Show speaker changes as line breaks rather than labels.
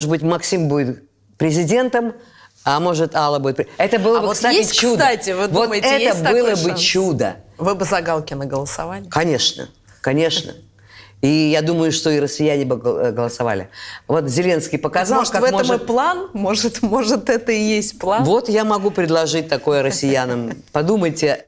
Может быть, Максим будет президентом, а может, Алла будет... Это было
А
бы,
вот
кстати,
есть,
чудо.
кстати, вы
вот
думаете,
это
есть
было
такой
бы
шанс?
чудо.
Вы бы за Галкина голосовали?
Конечно, конечно. И я думаю, что и россияне бы э, голосовали. Вот Зеленский показал,
Может,
как
в этом
может...
и план? Может, может, это и есть план?
Вот я могу предложить такое россиянам. Подумайте,